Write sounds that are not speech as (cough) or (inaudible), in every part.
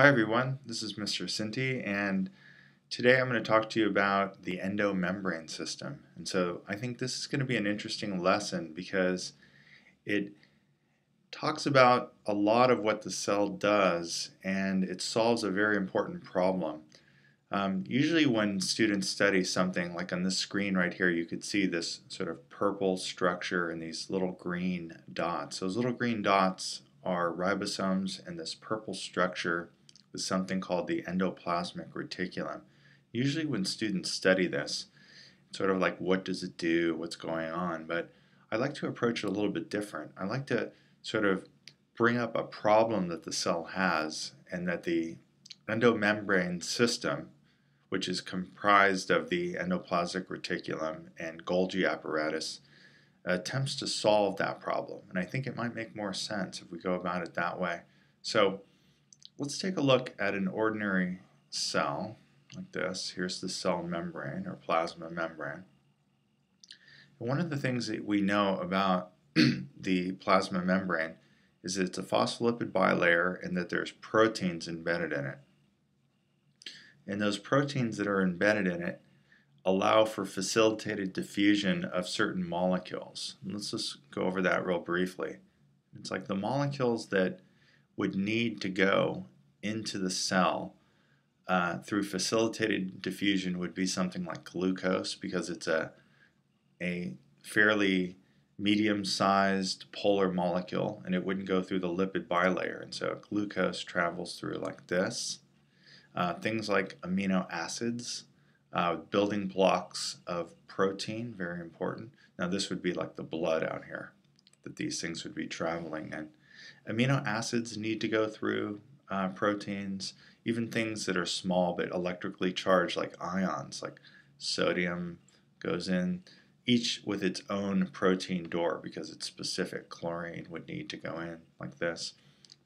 Hi everyone, this is Mr. Cinti and today I'm going to talk to you about the endomembrane system. And so I think this is going to be an interesting lesson because it talks about a lot of what the cell does and it solves a very important problem. Um, usually when students study something like on this screen right here you could see this sort of purple structure and these little green dots. Those little green dots are ribosomes and this purple structure is something called the endoplasmic reticulum. Usually when students study this, it's sort of like what does it do, what's going on, but I like to approach it a little bit different. I like to sort of bring up a problem that the cell has and that the endomembrane system, which is comprised of the endoplasmic reticulum and Golgi apparatus, attempts to solve that problem. And I think it might make more sense if we go about it that way. So Let's take a look at an ordinary cell like this. Here's the cell membrane or plasma membrane. And one of the things that we know about (clears throat) the plasma membrane is that it's a phospholipid bilayer and that there's proteins embedded in it. And those proteins that are embedded in it allow for facilitated diffusion of certain molecules. And let's just go over that real briefly. It's like the molecules that would need to go into the cell uh, through facilitated diffusion would be something like glucose because it's a, a fairly medium-sized polar molecule and it wouldn't go through the lipid bilayer and so glucose travels through like this. Uh, things like amino acids, uh, building blocks of protein, very important. Now this would be like the blood out here that these things would be traveling in. Amino acids need to go through uh, proteins, even things that are small but electrically charged like ions, like sodium goes in, each with its own protein door because it's specific. Chlorine would need to go in like this.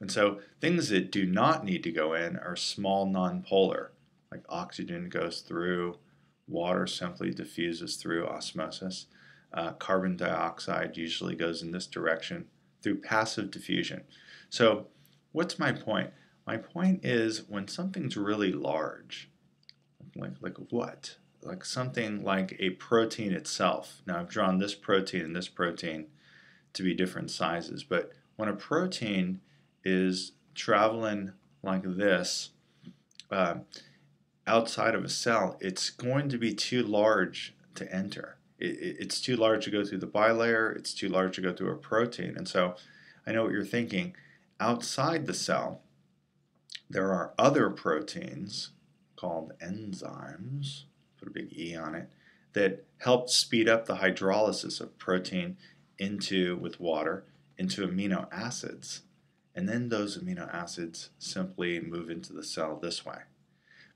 And so things that do not need to go in are small nonpolar, like oxygen goes through, water simply diffuses through osmosis. Uh, carbon dioxide usually goes in this direction through passive diffusion. So what's my point? My point is when something's really large, like, like what? Like something like a protein itself. Now I've drawn this protein and this protein to be different sizes, but when a protein is traveling like this uh, outside of a cell, it's going to be too large to enter it, it's too large to go through the bilayer, it's too large to go through a protein. And so I know what you're thinking. Outside the cell, there are other proteins called enzymes, put a big E on it, that help speed up the hydrolysis of protein into, with water, into amino acids. And then those amino acids simply move into the cell this way.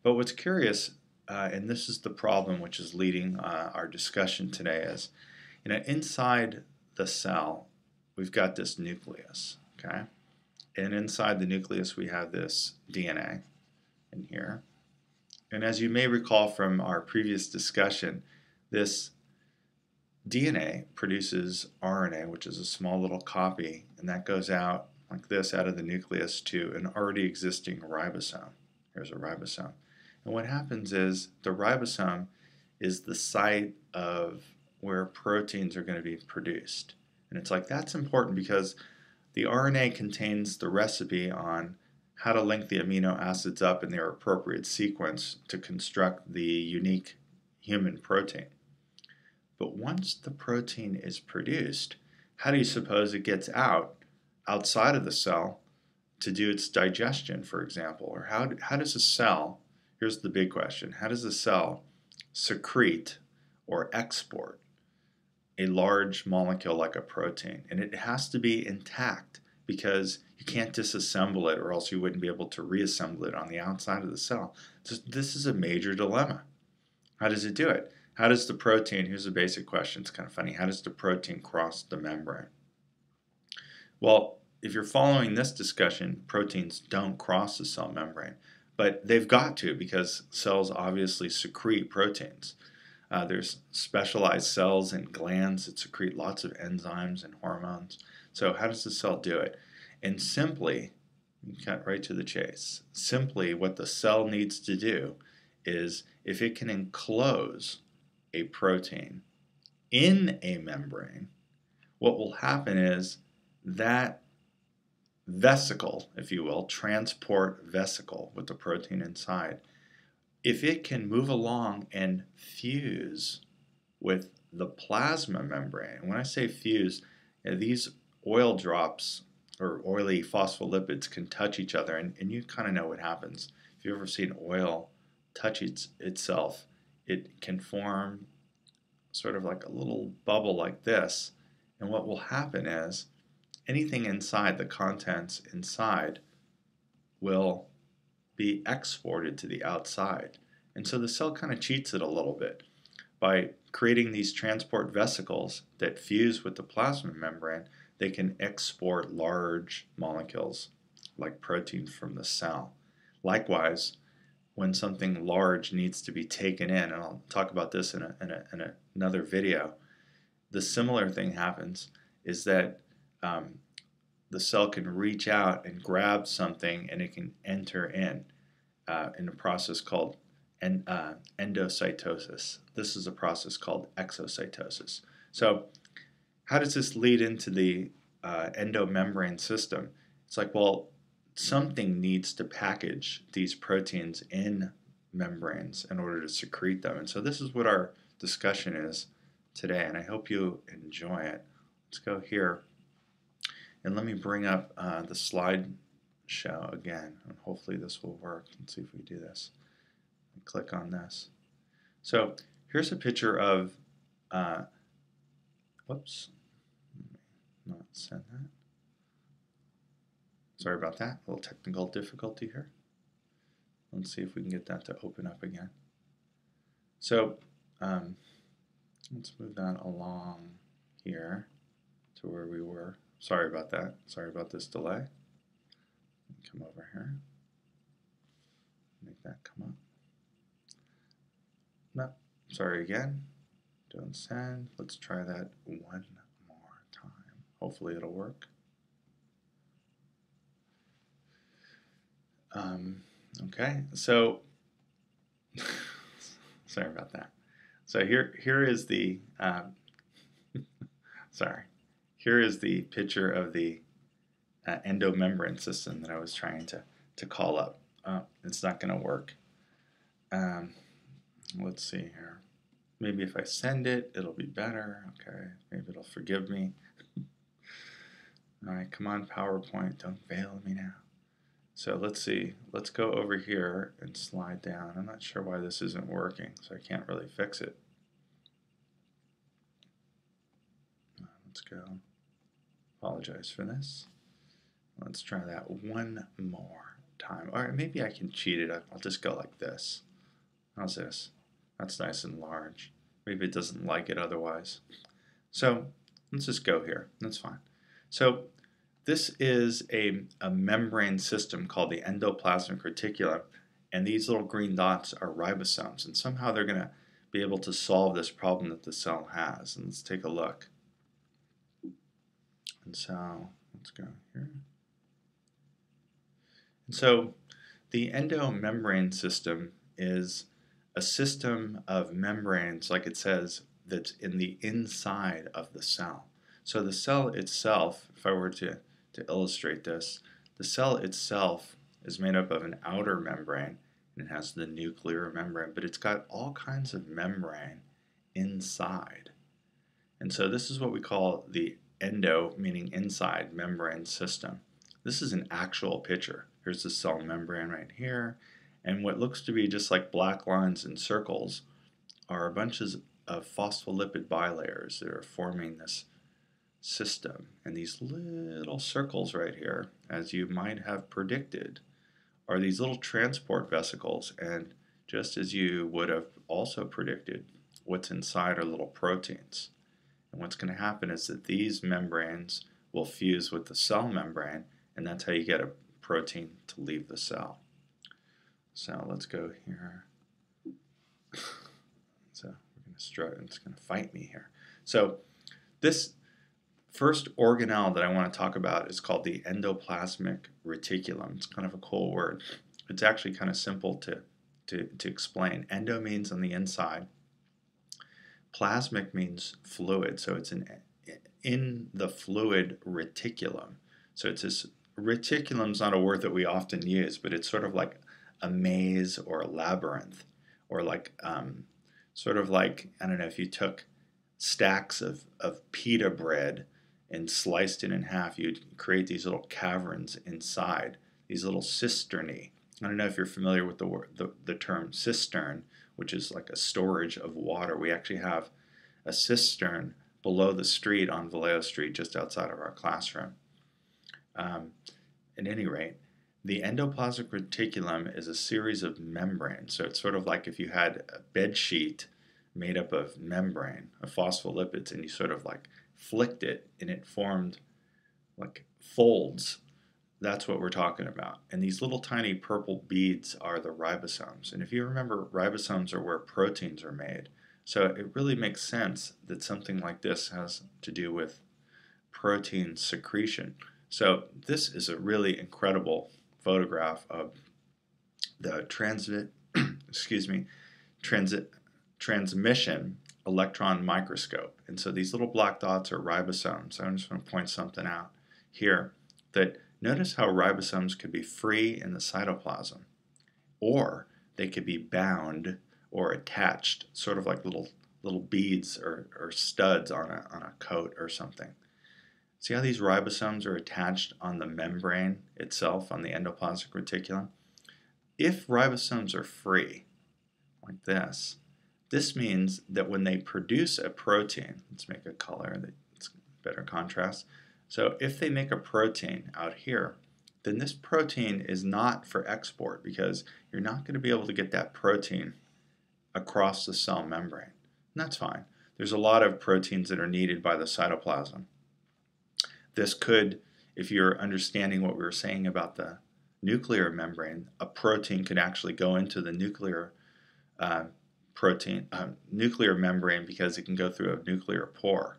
But what's curious uh, and this is the problem which is leading uh, our discussion today is, you know, inside the cell, we've got this nucleus, okay? And inside the nucleus, we have this DNA in here. And as you may recall from our previous discussion, this DNA produces RNA, which is a small little copy, and that goes out like this out of the nucleus to an already existing ribosome. Here's a ribosome. And what happens is the ribosome is the site of where proteins are going to be produced. And it's like that's important because the RNA contains the recipe on how to link the amino acids up in their appropriate sequence to construct the unique human protein. But once the protein is produced, how do you suppose it gets out outside of the cell to do its digestion, for example? Or how, how does a cell Here's the big question How does a cell secrete or export a large molecule like a protein? And it has to be intact because you can't disassemble it or else you wouldn't be able to reassemble it on the outside of the cell. So this is a major dilemma. How does it do it? How does the protein, here's a basic question, it's kind of funny, how does the protein cross the membrane? Well, if you're following this discussion, proteins don't cross the cell membrane. But they've got to because cells obviously secrete proteins. Uh, there's specialized cells and glands that secrete lots of enzymes and hormones. So how does the cell do it? And simply, cut right to the chase. Simply, what the cell needs to do is if it can enclose a protein in a membrane, what will happen is that vesicle, if you will, transport vesicle with the protein inside, if it can move along and fuse with the plasma membrane, when I say fuse, you know, these oil drops or oily phospholipids can touch each other, and, and you kind of know what happens. If you've ever seen oil touch its, itself, it can form sort of like a little bubble like this. And what will happen is anything inside, the contents inside, will be exported to the outside. And so the cell kind of cheats it a little bit by creating these transport vesicles that fuse with the plasma membrane. They can export large molecules like proteins from the cell. Likewise, when something large needs to be taken in, and I'll talk about this in, a, in, a, in another video, the similar thing happens is that um, the cell can reach out and grab something and it can enter in uh, in a process called en uh, endocytosis. This is a process called exocytosis. So how does this lead into the uh, endomembrane system? It's like, well, something needs to package these proteins in membranes in order to secrete them. And so this is what our discussion is today, and I hope you enjoy it. Let's go here, and let me bring up uh, the slideshow again, and hopefully this will work. Let's see if we do this. Click on this. So here's a picture of, uh, whoops, not send that. Sorry about that, a little technical difficulty here. Let's see if we can get that to open up again. So um, let's move that along here to where we were. Sorry about that. Sorry about this delay. Come over here. Make that come up. No, sorry again. Don't send. Let's try that one more time. Hopefully it'll work. Um, okay, so (laughs) sorry about that. So here, here is the um, (laughs) sorry, here is the picture of the uh, endomembrane system that I was trying to to call up. Uh, it's not going to work. Um, let's see here. Maybe if I send it, it'll be better. Okay, maybe it'll forgive me. All right, come on, PowerPoint, don't fail me now. So let's see, let's go over here and slide down. I'm not sure why this isn't working, so I can't really fix it. Let's go. Apologize for this. Let's try that one more time. All right, maybe I can cheat it. I'll just go like this. How's this? That's nice and large. Maybe it doesn't like it otherwise. So let's just go here. That's fine. So this is a, a membrane system called the endoplasmic reticulum, and these little green dots are ribosomes, and somehow they're going to be able to solve this problem that the cell has. And let's take a look. And so let's go here. And so the endomembrane system is a system of membranes, like it says, that's in the inside of the cell. So the cell itself, if I were to to illustrate this, the cell itself is made up of an outer membrane and it has the nuclear membrane, but it's got all kinds of membrane inside. And so this is what we call the endo, meaning inside membrane system. This is an actual picture. Here's the cell membrane right here. And what looks to be just like black lines and circles are bunches of phospholipid bilayers that are forming this system. And these little circles right here, as you might have predicted, are these little transport vesicles. And just as you would have also predicted, what's inside are little proteins. And what's going to happen is that these membranes will fuse with the cell membrane, and that's how you get a protein to leave the cell. So let's go here. (laughs) So we're going to strut, and it's going to fight me here. So this first organelle that I want to talk about is called the endoplasmic reticulum. It's kind of a cool word. It's actually kind of simple to, to, to explain. Endo means on the inside. Plasmic means fluid, so it's an in the fluid reticulum. So it's this reticulum's not a word that we often use, but it's sort of like a maze or a labyrinth, or like um, sort of like I don't know if you took stacks of, of pita bread and sliced it in half, you'd create these little caverns inside, these little cisternae. I don't know if you're familiar with the, word, the, the term cistern, which is like a storage of water. We actually have a cistern below the street on Vallejo Street, just outside of our classroom. Um, at any rate, the endoplasmic reticulum is a series of membranes. So it's sort of like if you had a bed sheet made up of membrane, of phospholipids, and you sort of like flicked it and it formed like folds. That's what we're talking about. And these little tiny purple beads are the ribosomes. And if you remember, ribosomes are where proteins are made. So it really makes sense that something like this has to do with protein secretion. So this is a really incredible photograph of the transit, (clears throat) excuse me, transit transmission electron microscope. And so these little black dots are ribosomes. I am just going to point something out here that notice how ribosomes could be free in the cytoplasm or they could be bound or attached, sort of like little little beads or, or studs on a, on a coat or something. See how these ribosomes are attached on the membrane itself, on the endoplasmic reticulum? If ribosomes are free, like this, this means that when they produce a protein, let's make a color that's better contrast. So if they make a protein out here, then this protein is not for export because you're not going to be able to get that protein across the cell membrane. And that's fine. There's a lot of proteins that are needed by the cytoplasm. This could, if you're understanding what we were saying about the nuclear membrane, a protein could actually go into the nuclear uh, protein, uh, nuclear membrane because it can go through a nuclear pore.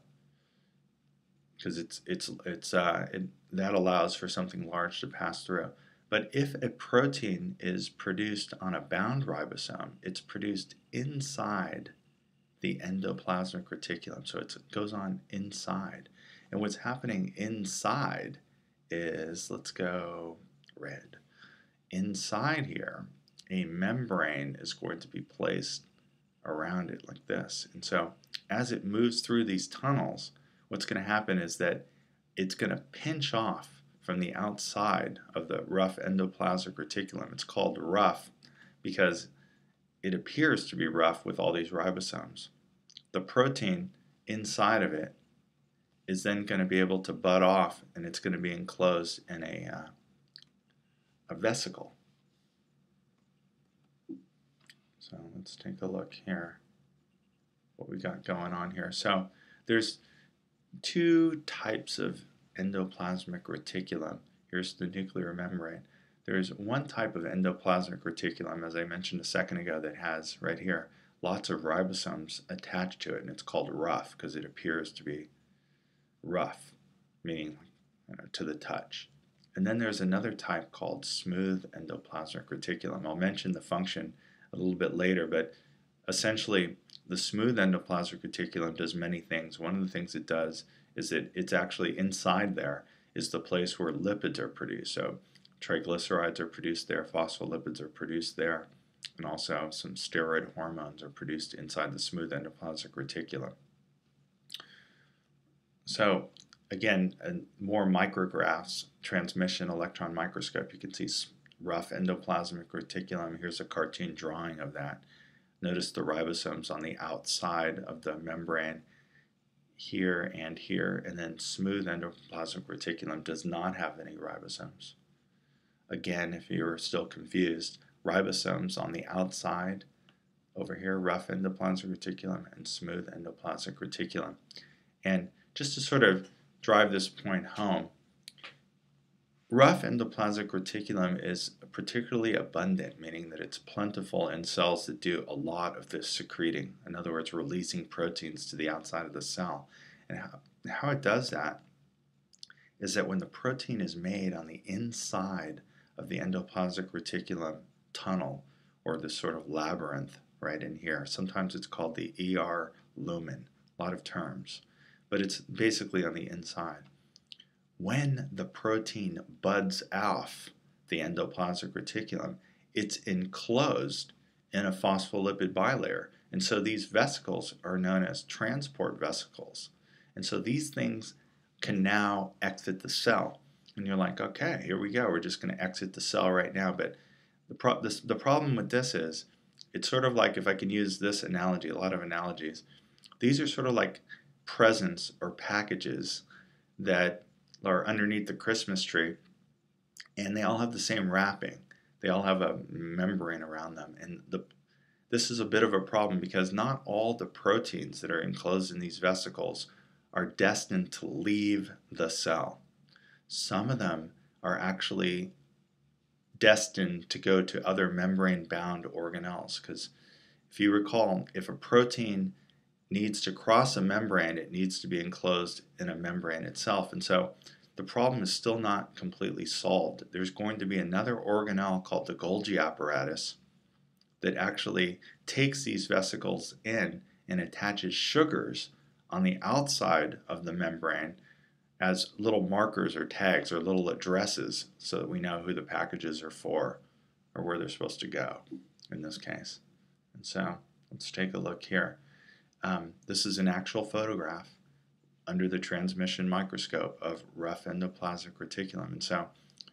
Because it's it's it's uh, it, that allows for something large to pass through. But if a protein is produced on a bound ribosome, it's produced inside the endoplasmic reticulum. So it goes on inside. And what's happening inside is, let's go red. Inside here, a membrane is going to be placed around it like this. And so as it moves through these tunnels, what's going to happen is that it's going to pinch off from the outside of the rough endoplasmic reticulum. It's called rough because it appears to be rough with all these ribosomes. The protein inside of it is then going to be able to bud off and it's going to be enclosed in a, uh, a vesicle. So let's take a look here, what we got going on here. So there's two types of endoplasmic reticulum. Here's the nuclear membrane. There's one type of endoplasmic reticulum, as I mentioned a second ago, that has right here lots of ribosomes attached to it, and it's called rough because it appears to be rough, meaning you know, to the touch. And then there's another type called smooth endoplasmic reticulum. I'll mention the function a little bit later, but essentially the smooth endoplasmic reticulum does many things. One of the things it does is that it's actually inside there is the place where lipids are produced. So triglycerides are produced there, phospholipids are produced there, and also some steroid hormones are produced inside the smooth endoplasmic reticulum. So again, more micrographs, transmission electron microscope, you can see rough endoplasmic reticulum. Here's a cartoon drawing of that. Notice the ribosomes on the outside of the membrane here and here, and then smooth endoplasmic reticulum does not have any ribosomes. Again, if you're still confused, ribosomes on the outside, over here, rough endoplasmic reticulum and smooth endoplasmic reticulum. And just to sort of drive this point home, Rough endoplasmic reticulum is particularly abundant, meaning that it's plentiful in cells that do a lot of this secreting. In other words, releasing proteins to the outside of the cell. And how it does that is that when the protein is made on the inside of the endoplasmic reticulum tunnel or this sort of labyrinth right in here, sometimes it's called the ER lumen, a lot of terms, but it's basically on the inside. When the protein buds off the endoplasmic reticulum, it's enclosed in a phospholipid bilayer. And so these vesicles are known as transport vesicles. And so these things can now exit the cell. And you're like, okay, here we go. We're just going to exit the cell right now. But the, pro- this, the problem with this is, it's sort of like if I can use this analogy, a lot of analogies, these are sort of like presents or packages that are underneath the Christmas tree, and they all have the same wrapping. They all have a membrane around them. And the, this is a bit of a problem because not all the proteins that are enclosed in these vesicles are destined to leave the cell. Some of them are actually destined to go to other membrane bound organelles. Because if you recall, if a protein needs to cross a membrane, it needs to be enclosed in a membrane itself. And so the problem is still not completely solved. There's going to be another organelle called the Golgi apparatus that actually takes these vesicles in and attaches sugars on the outside of the membrane as little markers or tags or little addresses so that we know who the packages are for or where they're supposed to go in this case. And so let's take a look here. Um, this is an actual photograph under the transmission microscope of rough endoplasmic reticulum. And so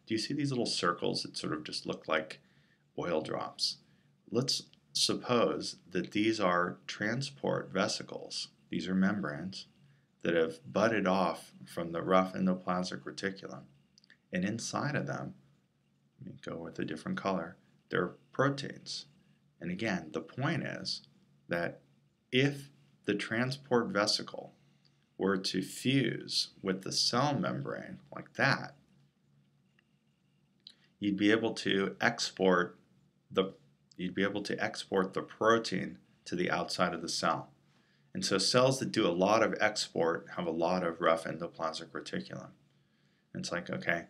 do you see these little circles that sort of just look like oil drops? Let's suppose that these are transport vesicles. These are membranes that have budded off from the rough endoplasmic reticulum. And inside of them, let me go with a different color, there are proteins. And again, the point is that if the transport vesicle were to fuse with the cell membrane like that, you'd be able to export the you'd be able to export the protein to the outside of the cell. And so cells that do a lot of export have a lot of rough endoplasmic reticulum. And it's like, okay,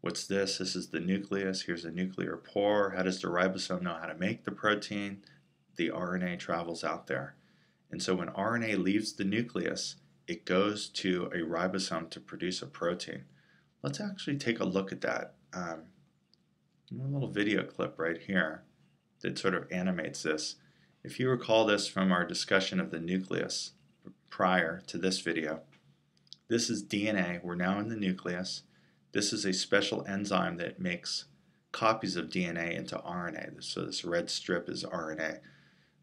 what's this? This is the nucleus. Here's the nuclear pore. How does the ribosome know how to make the protein? The RNA travels out there. And so when RNA leaves the nucleus, it goes to a ribosome to produce a protein. Let's actually take a look at that. Um, a little video clip right here that sort of animates this. If you recall this from our discussion of the nucleus prior to this video, this is DNA. We're now in the nucleus. This is a special enzyme that makes copies of DNA into RNA. So this red strip is RNA.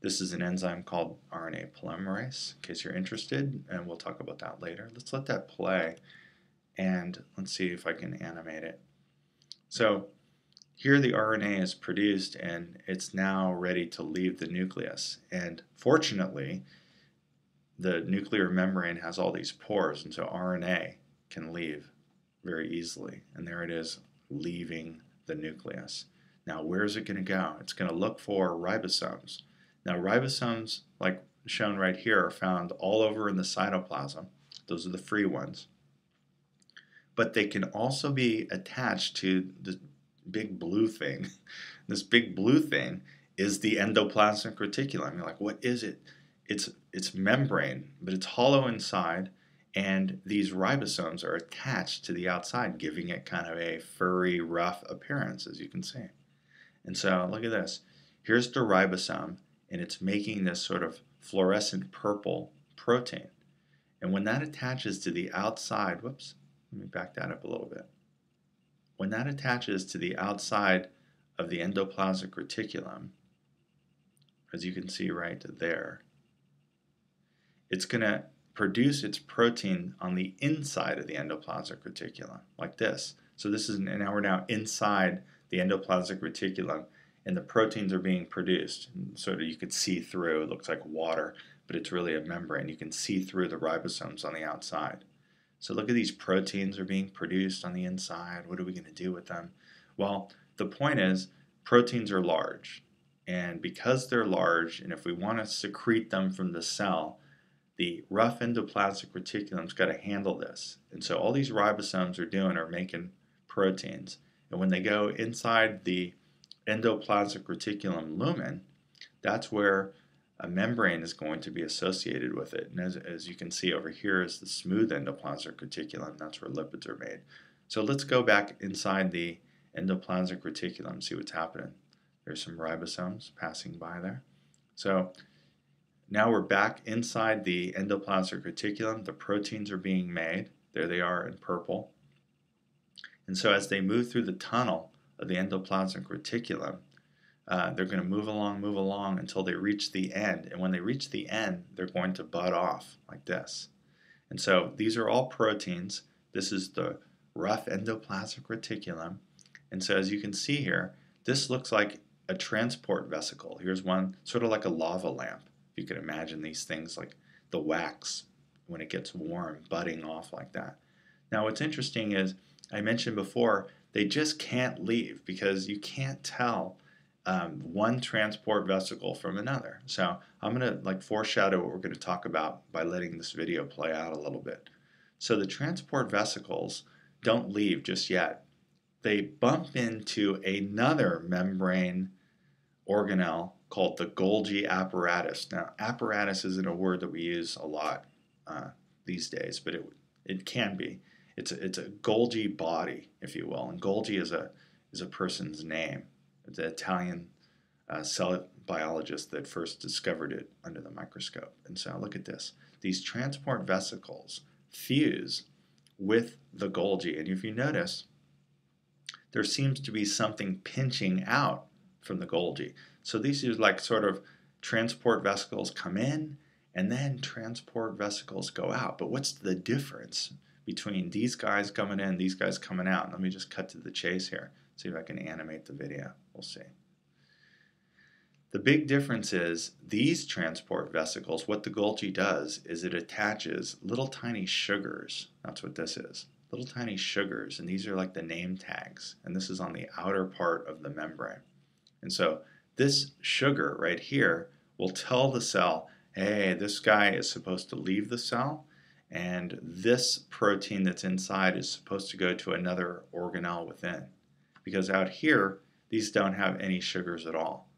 This is an enzyme called RNA polymerase, in case you're interested, and we'll talk about that later. Let's let that play, and let's see if I can animate it. So here the RNA is produced and it's now ready to leave the nucleus. And fortunately, the nuclear membrane has all these pores, and so RNA can leave very easily. And there it is, leaving the nucleus. Now, where is it going to go? It's going to look for ribosomes. Now, ribosomes, like shown right here, are found all over in the cytoplasm. Those are the free ones. But they can also be attached to the big blue thing. (laughs) This big blue thing is the endoplasmic reticulum. You're like, what is it? It's it's membrane, but it's hollow inside, and these ribosomes are attached to the outside, giving it kind of a furry, rough appearance, as you can see. And so look at this. Here's the ribosome, and it's making this sort of fluorescent purple protein. And when that attaches to the outside, whoops, let me back that up a little bit. When that attaches to the outside of the endoplasmic reticulum, as you can see right there, it's going to produce its protein on the inside of the endoplasmic reticulum, like this. So this is and now we're now inside the endoplasmic reticulum, and the proteins are being produced. And so you could see through. It looks like water, but it's really a membrane. You can see through the ribosomes on the outside. So look at these proteins are being produced on the inside. What are we going to do with them? Well, the point is proteins are large. And because they're large, and if we want to secrete them from the cell, the rough endoplasmic reticulum's got to handle this. And so all these ribosomes are doing are making proteins. And when they go inside the endoplasmic reticulum lumen, that's where a membrane is going to be associated with it. And as, as you can see over here is the smooth endoplasmic reticulum. That's where lipids are made. So let's go back inside the endoplasmic reticulum see what's happening. There's some ribosomes passing by there. So now we're back inside the endoplasmic reticulum. The proteins are being made. There they are in purple. And so as they move through the tunnel of the endoplasmic reticulum, uh, they're going to move along, move along until they reach the end. And when they reach the end, they're going to bud off like this. And so these are all proteins. This is the rough endoplasmic reticulum. And so as you can see here, this looks like a transport vesicle. Here's one, sort of like a lava lamp If you can imagine these things like the wax when it gets warm budding off like that. Now what's interesting is I mentioned before they just can't leave because you can't tell um, one transport vesicle from another. So I'm going to like foreshadow what we're going to talk about by letting this video play out a little bit. So the transport vesicles don't leave just yet. They bump into another membrane organelle called the Golgi apparatus. Now, apparatus isn't a word that we use a lot uh, these days, but it, it can be. It's a, it's a Golgi body, if you will, and Golgi is a is a person's name. It's an Italian uh, cell biologist that first discovered it under the microscope. And so, look at this: these transport vesicles fuse with the Golgi, and if you notice, there seems to be something pinching out from the Golgi. So these are like sort of transport vesicles come in and then transport vesicles go out. But what's the difference between these guys coming in, these guys coming out? Let me just cut to the chase here. See if I can animate the video. We'll see. The big difference is these transport vesicles, what the Golgi does is it attaches little tiny sugars. That's what this is. Little tiny sugars, and these are like the name tags. And this is on the outer part of the membrane. And so this sugar right here will tell the cell, hey, this guy is supposed to leave the cell, and this protein that's inside is supposed to go to another organelle within. Because out here, these don't have any sugars at all.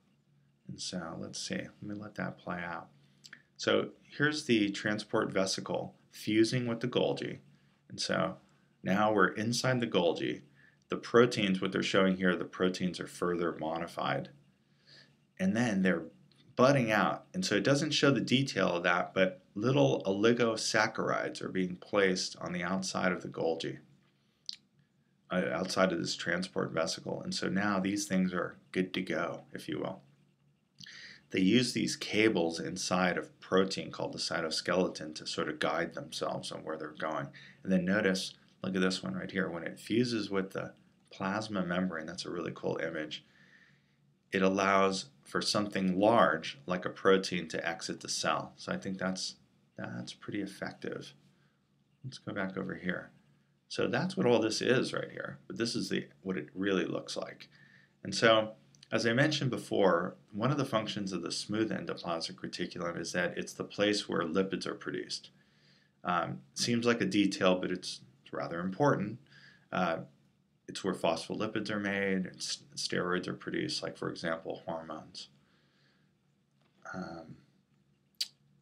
And so let's see, let me let that play out. So here's the transport vesicle fusing with the Golgi. And so now we're inside the Golgi. The proteins, what they're showing here, the proteins are further modified and then they're budding out. And so it doesn't show the detail of that, but little oligosaccharides are being placed on the outside of the Golgi, uh, outside of this transport vesicle. And so now these things are good to go, if you will. They use these cables inside of protein called the cytoskeleton to sort of guide themselves on where they're going. And then notice, look at this one right here, when it fuses with the plasma membrane, that's a really cool image, it allows for something large like a protein to exit the cell. So I think that's that's pretty effective. Let's go back over here. So that's what all this is right here. But this is the what it really looks like. And so as I mentioned before, one of the functions of the smooth endoplasmic reticulum is that it's the place where lipids are produced. Um, seems like a detail, but it's, it's rather important. Uh, it's where phospholipids are made, and steroids are produced, like, for example, hormones. Um,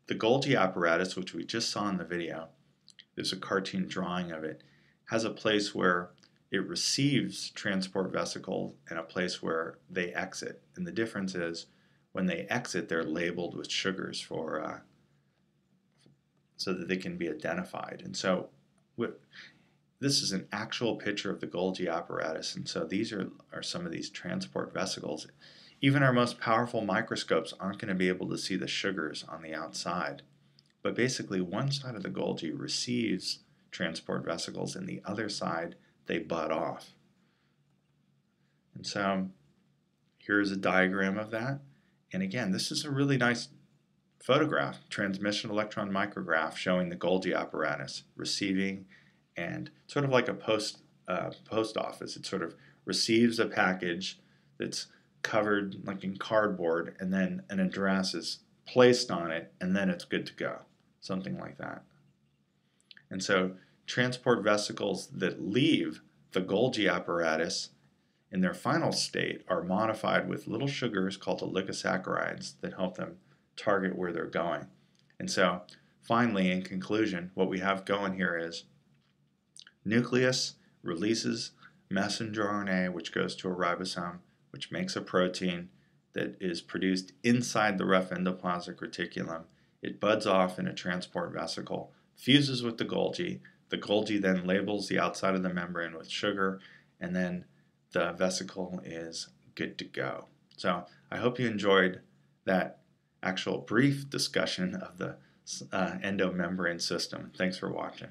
the Golgi apparatus, which we just saw in the video, there's a cartoon drawing of it, has a place where it receives transport vesicles and a place where they exit. And the difference is when they exit, they're labeled with sugars for uh, so that they can be identified. And so this is an actual picture of the Golgi apparatus, and so these are, are some of these transport vesicles. Even our most powerful microscopes aren't going to be able to see the sugars on the outside. But basically, one side of the Golgi receives transport vesicles, and the other side, they bud off. And so here's a diagram of that. And again, this is a really nice photograph, transmission electron micrograph showing the Golgi apparatus receiving and sort of like a post uh, post office. It sort of receives a package that's covered like in cardboard, and then an address is placed on it, and then it's good to go. something like that. And so transport vesicles that leave the Golgi apparatus in their final state are modified with little sugars called oligosaccharides that help them target where they're going. And so finally, in conclusion, what we have going here is nucleus releases messenger RNA, which goes to a ribosome, which makes a protein that is produced inside the rough endoplasmic reticulum. It buds off in a transport vesicle, fuses with the Golgi. The Golgi then labels the outside of the membrane with sugar, and then the vesicle is good to go. So I hope you enjoyed that actual brief discussion of the uh, endomembrane system. Thanks for watching.